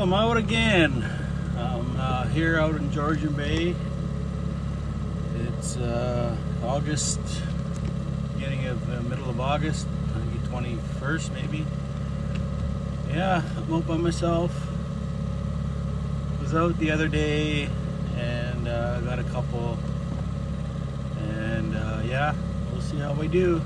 I'm out again. I'm uh, here out in Georgian Bay. It's uh, August, beginning of uh, middle of August, Maybe 21st maybe. Yeah, I'm out by myself. Was out the other day and uh, got a couple. And uh, yeah, we'll see how we do.